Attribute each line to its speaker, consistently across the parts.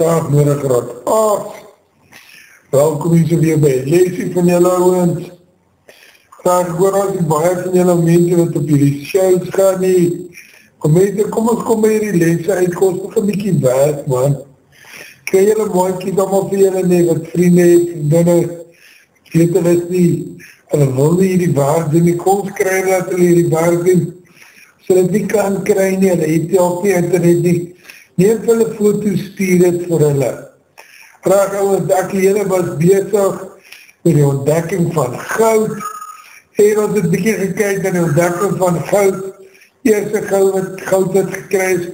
Speaker 1: Vraag nodig raad af. Welkom hier weer by Lesie van julle ouwens. Vraag ek hoor as die baie van julle mense wat op hierdie shows gaan nie. Kom mense, kom ons kom by hierdie lesse uit, kost nog een bykie werk man. Kry julle mooi allemaal vir julle nie, wat vriende het, dinne, weet hulle is nie, hulle wil nie hierdie werk doen, die kom skry dat hulle hierdie werk doen, so dat die kan kry nie, hulle het die op die internet nie, neem hulle foto's stuur het vir hulle. Vraag ouwens, ek hele was bezig met die ontdekking van goud, en ons het bykie gekyk in die ontdekking van goud, eerste goud wat goud het gekrys,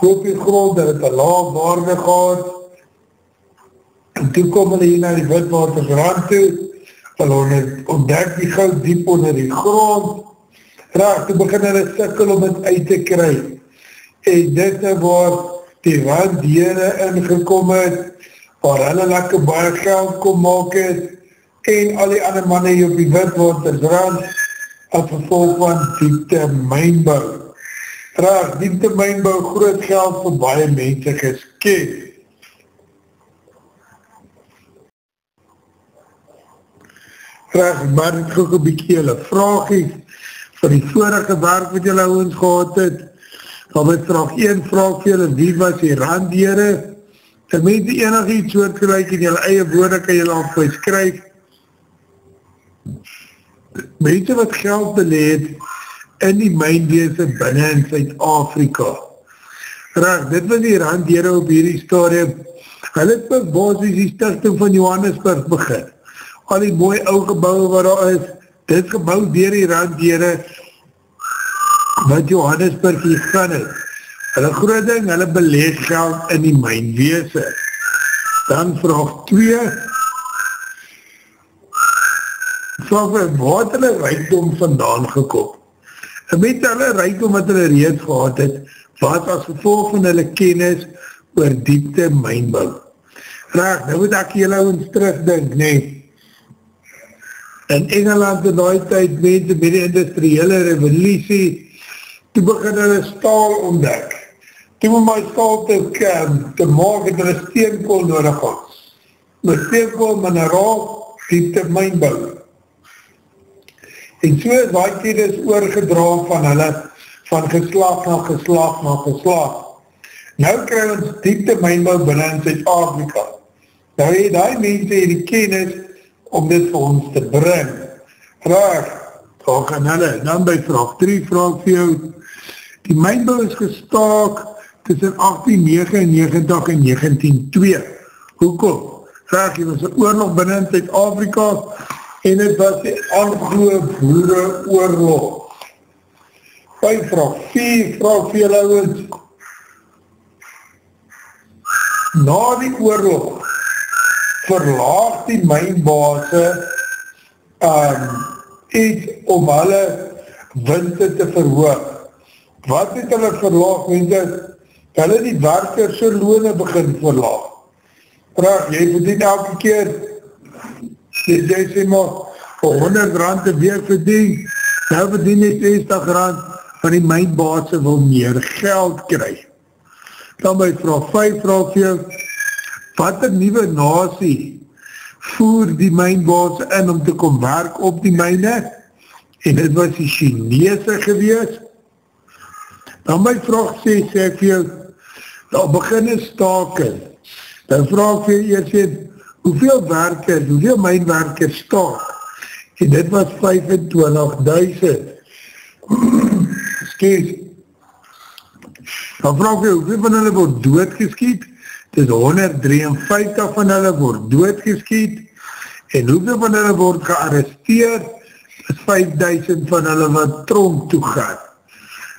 Speaker 1: koop die grond, dat het een laag waarde gehad, en toe kom hulle hier na die witwatersrand toe, hulle ontdek die goud diep onder die grond, raak, toe begin hulle sikkel om het uit te kry, en dit is waar die randheren ingekom het, waar hulle lekker baie geld kom maak het, en al die ander manne hier op die witwatersrand, as gevolg van diepte mijnbouw. Raak, diepte mijnbouw groot geld vir baie mense geskep. Raak, maar het ook een bykie hulle vraag is, vir die vorige werk wat julle ons gehad het, dan met vraag 1 vraag vir julle, wie was die randheren? Ter mense enig iets soortgelijk in julle eie woorde kan julle al beskryf. Mense wat geld beleed in die mijnweese binnen in Zuid-Afrika. Raak, dit was die randheren op hierdie stadium. Hulle het met basis die stichting van Johannesburg begin. Al die mooie oude gebouwe wat daar is, dit gebouw dier die randheren wat Johannesburg hier gaan het. Hulle groot ding, hulle beleid geld in die mijnweese. Dan vraag 2. Vraag my, waar het hulle rijkdom vandaan gekom? En met hulle rijkdom wat hulle reeds gehad het, wat as gevolg van hulle kennis oor diepte mijnbouw. Vraag, nou moet ek julle ons terugdink, nee. In Engeland in die tijd, mense met die industriële revolutie, toe begin hulle staal ontdek. Toe moet my staal te, te maak het hulle steenkool nodig gehad. Met steenkool, mineraal, diepte mijnbouw. En so is die kennis oorgedra van hulle, van geslaag na geslaag na geslaag. Nou krijg ons diepte mijnbouw binnen in Zuid-Afrika. Nou het die mense die kennis om dit vir ons te bring. Vraag, vraag aan hulle, dan by vraag 3, vraag vir jou, Die mijnbouw is gestaak tussen 1899 en 1902. Hoekom? Vraag, jy was een oorlog binnen in Zuid-Afrika en het was die Anglo-Boere oorlog. Vijf vraag, vier vraag vir julle ouwens. Na die oorlog verlaag die mijnbase um, iets om hulle winte te verhoog wat het hulle verlaag, mense, hulle die werkers so loone begin verlaag. Vraag, jy verdien elke keer, jy, jy sê maar, vir 100 rand te week verdien, nou verdien jy 60 rand, van die mijnbase wil meer geld kry. Dan by vraag 5, vraag vir jou, wat een nieuwe nasie voer die mijnbase in om te kom werk op die mijne, en dit was die Chinese geweest, Dan my vraag sê, sê ek vir jou, daar begin een staken. Dan vraag vir jou, jy sê, hoeveel werkers, hoeveel mijnwerkers staak? En dit was 25.000. Skees. Dan vraag vir jou, hoeveel van hulle word doodgeskiet? Dit is 153 van hulle word doodgeskiet. En hoeveel van hulle word gearresteerd? Dit is 5000 van hulle wat tronk toe gaat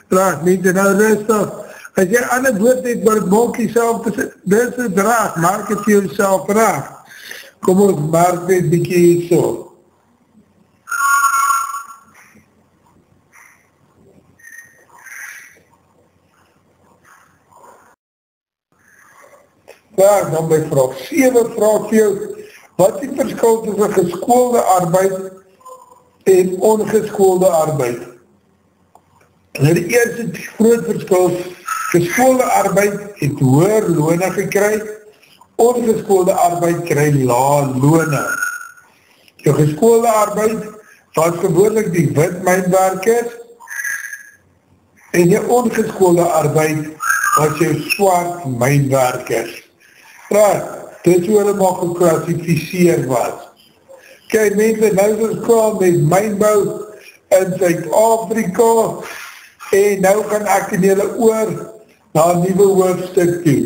Speaker 1: draag nie, en nou rustig, as jy ander woord het, maar het maak jy self, dit is een draag, maak het vir jyself draag, kom ons maak dit bykie hier so. Ja, dan by vraag. 7 vraag vir jou, wat die verskil tussen geskoelde arbeid en ongeskoelde arbeid? Nou die eerste groot verskil, geskoelde arbeid het hoër loone gekry ongeskoelde arbeid kry laag loone. Jou geskoelde arbeid was gewoonlik die wit mijnwerkers en jou ongeskoelde arbeid was jou swart mijnwerkers. Raad, dit is hoe hulle maar geklassificeer was. Kijk, mense, nou is klaar met mijnbouw in Zuid-Afrika en nou gaan ek in julle oor na een nieuwe hoofdstuk toe.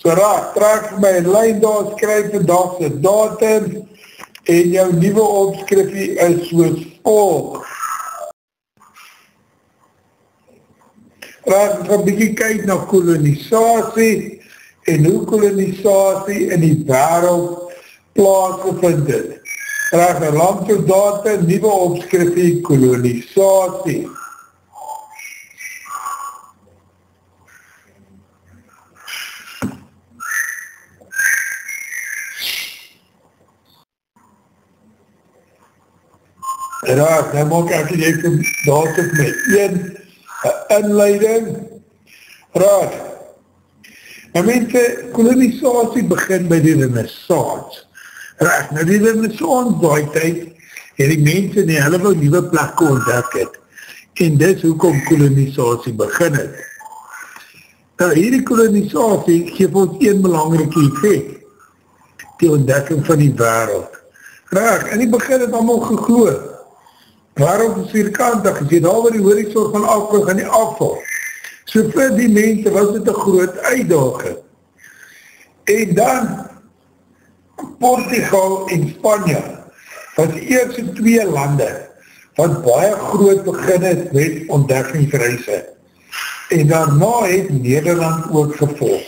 Speaker 1: So raak, trek my lijn daar, skryf vandag sy datum en jou nieuwe opskrifie is soos volg. Raak, gaan bykie kyk na kolonisatie en hoe kolonisatie in die wereld plaasgevind het. Raak, een landsoldaten, nieuwe opskrifie, kolonisatie. Raak, nou maak ek die ek daad op my een inleiding. Raak, nou mense, kolonisatie begin by die renaissance. Raak, nou die renaissance baie tyd, het die mense nie hulle wel nieuwe plekke ontdek het. En dis hoekom kolonisatie begin het. Nou, hierdie kolonisatie geef ons een belangrike effect. Die ontdekking van die wereld. Raak, in die begin het allemaal gegloed waarom is hier kantig, as jy daar waar die horizon van afval gaan die afval. So vir die mense was dit een groot uitdaging. En dan Portugal en Spanje was die eerste twee lande wat baie groot begin het met ontdekkingsreise. En daarna het Nederland ook gevolg.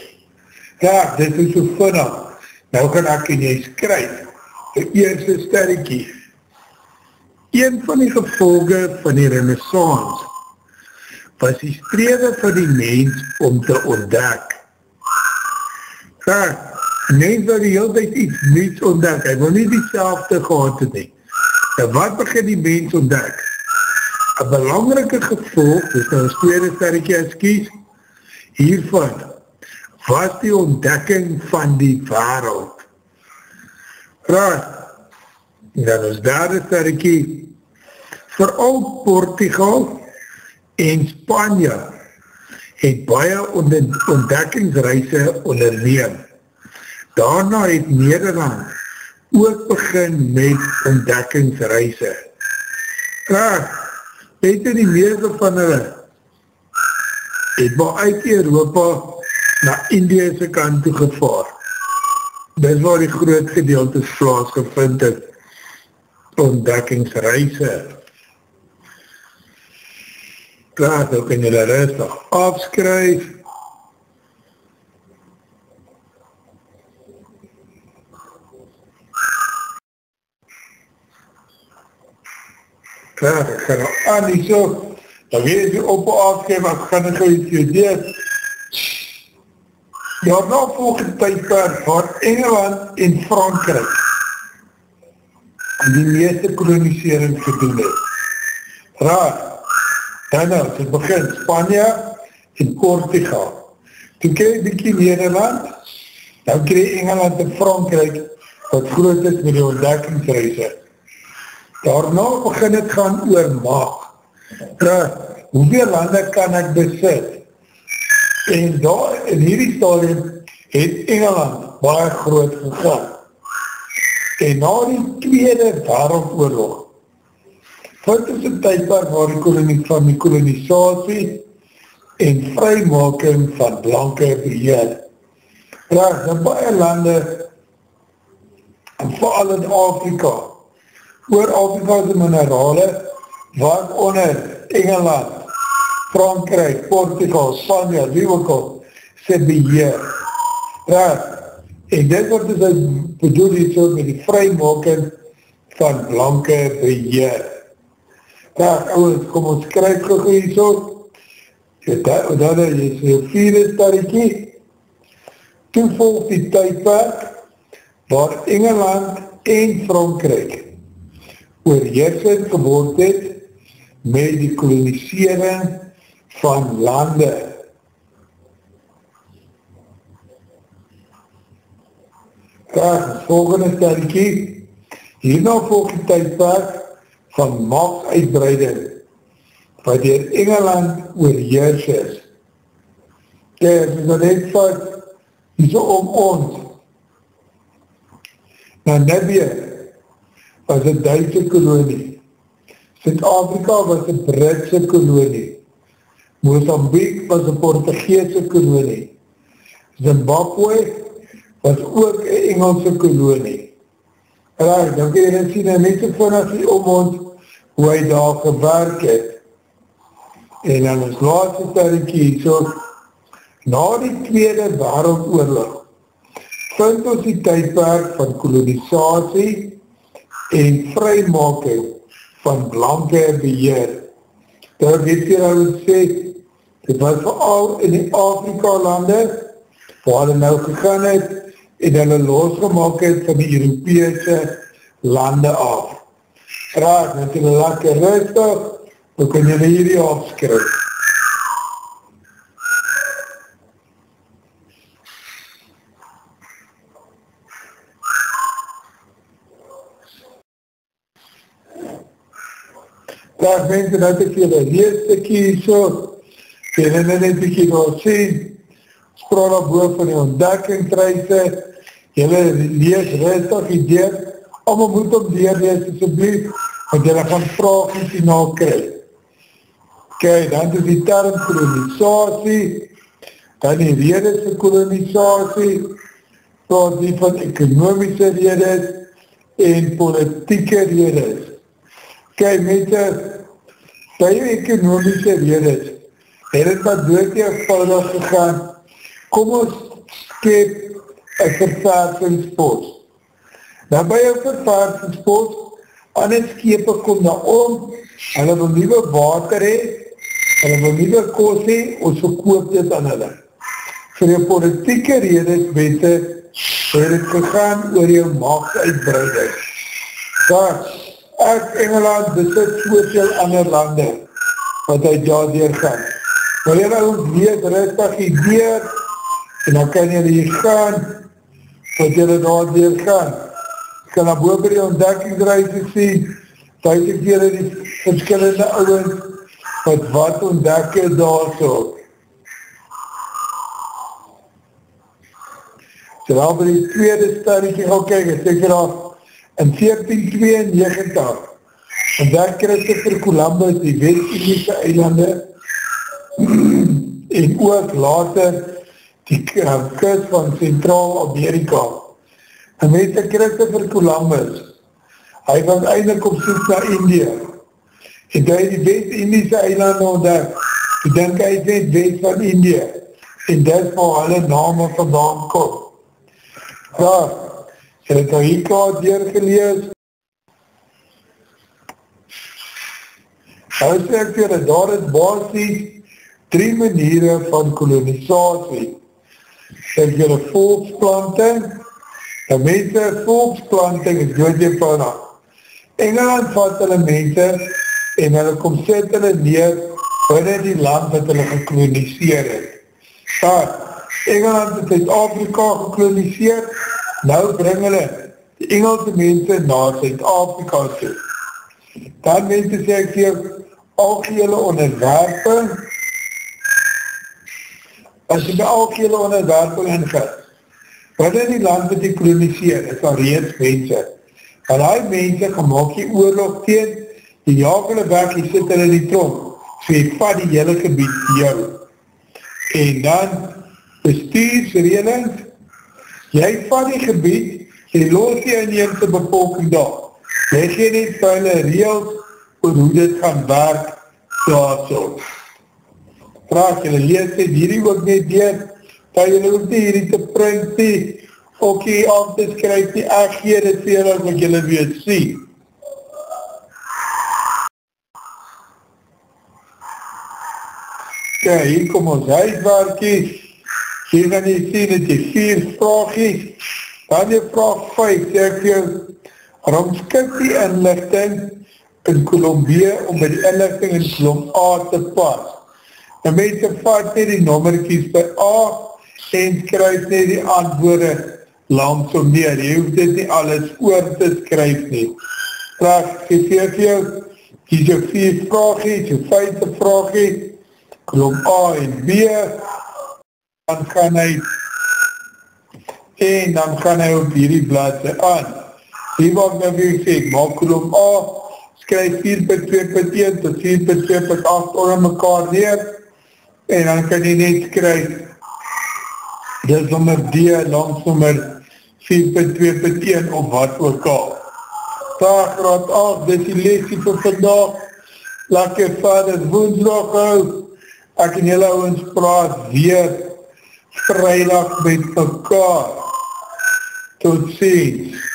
Speaker 1: Ja, dit is so vinnig. Nou kan ek en jy skryf, die eerste sterrekie, Een van die gevolge van die renaissance was die strewe van die mens om te ontdek. Ja, een mens wil die hele tijd iets niets ontdek, hy wil nie die selfde gehad het nie. En wat begin die mens ontdek? Een belangrike gevolg, dus nou een tweede sterretje as kies, hiervan, was die ontdekking van die wereld. Raad, dan is daar een sterretje, vooral Portugal en Spanje het baie ontdekkingsreise onderneem. Daarna het Nederland ook begin met ontdekkingsreise. Graag, in die meeste van hulle het maar uit Europa na Indiese kant toe gevaar. Dis waar die groot gedeeltes plaas gevind het ontdekkingsreise klaar, dan kan julle rustig afskryf. Klaar, ek gaan nou aan die so, dan weet jy op en afskryf, ek gaan nou iets jy deed. Ja, nou volgende tydperk waar Engeland en Frankrijk die meeste kolonisering gedoen het. Raad, Dan nou, het begin Spanje en Portugal. Toen kreeg bykie Nederland, dan kreeg Engeland en Frankrijk wat groot is met die ontdekkingsreise. Daarna begin het gaan oor maag. Terug, hoeveel lande kan ek besit? En daar, in hierdie stadium, het Engeland baie groot gegaan. En na die tweede wereldoorlog, Dit is een tydperk waar die kolonie van die kolonisatie en vrymaking van blanke beheer. Raag, in baie lande, en vooral in Afrika, oor Afrika's minerale, waaronder Engeland, Frankrijk, Portugal, Spanje, Liewekop, sy beheer. Raag, en dit wordt dus bedoel iets so met die vrymaking van blanke beheer. Ja, ouwens, kom ons krijg gauw hier so. Dan is jy vierde starretjie. Toen volg die tydperk waar Engeland en Frankrijk oorheersend geword het met die kolonisering van lande. Graag, volgende stelletjie. Hierna volg die tydperk van machtsuitbreiding wat dier Engeland oorheers is. Kijk, as jy net vat, hier so om ons, Namibia was een Duitse kolonie, Zuid-Afrika was een Britse kolonie, Mozambique was een Portugese kolonie, Zimbabwe was ook een Engelse kolonie. Raar, dan kan jy net sien, en net vanaf die om ons, hoe hy daar gewerk het. En dan ons laatste sterkie, so, na die Tweede Wereldoorlog, vind ons die tydperk van kolonisatie en vrymaking van blanke beheer. Daar weet jy nou sê, dit was vooral in die Afrika lande, waar hulle nou gegaan het, en hulle losgemaak het van die Europese lande af. Raak, net hulle lekker rustig, dan kan jy hierdie afskryf. daar mense dat ek julle lees stikkie so, en dan net ek julle sien, op boven van die ontdekkingsreise, julle lees rustig die deur, allemaal moet op deur lees, asjeblief, want julle gaan vraagjes die na kry. Kijk, dan is die term kolonisatie, dan die redes vir kolonisatie, praat die van ekonomische redes, en politieke redes. Mense, by jou ekonomische redes, het het wat dood eenvoudig gegaan, kom ons skep een vervaardingspost. Nou by jou vervaardingspost, ander skepe kom daar om, hulle wil nieuwe water hee, hulle wil nieuwe koos hee, ons verkoop dit aan hulle. Voor jou politieke redes, mense, het het gegaan oor jou maagsuitbreiding. Daar, ek Engeland besit soveel ander lande wat hy daar deurgaan. Wil jy nou weet rustig die deur en dan kan jy hier gaan wat jy daar deurgaan. Ek kan na boven die ontdekkingsreise sien dat ek hier die verskillende ouwens wat wat ontdek is daar so. So daar by die tweede stelletje gaan kyk, ek sê daar In 1492 ontdek Christopher Columbus die West-Indiese eilande en ook later die kust van Centraal-Amerika. En met die Christopher Columbus, hy was eindelijk op soek na India. En toe hy die West-Indiese eilande ontdek, ek denk hy is net West van India. En dit waar hulle name vandaan kom. Ja, Jy het nou hier kaart deurgelees. Hy sê ek vir daar is basis drie maniere van kolonisatie. Ek jylle volksplanting, en mense volksplanting is dood jy van Engeland vat hulle mense en hulle kom set hulle neer binnen die land wat hulle gekoloniseer het. Daar, Engeland het uit Afrika gekoloniseer, Nou bring hulle die Engelse mense na Zuid-Afrika toe. Dan mense sê ek vir algehele onderwerping, as jy by algehele onderwerping ingaan, wat in die land wat jy koloniseer, is al reeds mense. En die mense gemaak die oorlog teen, die jaag hulle weg, die sit hulle in die tronk, so jy vat die hele gebied vir jou. En dan bestuursredings, Jy van die gebied, jy los die inheemse bevolking daar. Jy gee nie vuile reels oor hoe dit gaan werk daar so. Vraag jy, lees dit hierdie ook net deur, dat jy ook nie hierdie te print nie, ook hier af te skryf die ek gee dit vir jy wat jy weet sien. Ja, hier kom ons huiswerkies. Hier gaan jy sien dat jy vier vraagjes, dan jy vraag 5, sê ek jou, romskip die inlichting in Colombie om by die inlichting in Colom A te pas. En mense vat nie die nommerkies by A en skryf nie die antwoorde langsom neer, jy hoef dit nie alles oor te skryf nie. Vraag, vir jou, kies jou vier vraagje, jou feite vraagje, kolom A en B, dan gaan hy, en dan gaan hy op hierdie bladse aan. Hier wat nou vir sê, maak kolom A, skryf 4.2.1 tot 4.2.8 onder mekaar neer, en dan kan jy net skryf, dit is nummer D, langs nummer 4.2.1 of wat ook al. Dag raad 8, dit is die lesie vir vandag, lekker vader, woensdag hou, ek en jylle ons praat weer, vrijdag met mekaar, tot ziens.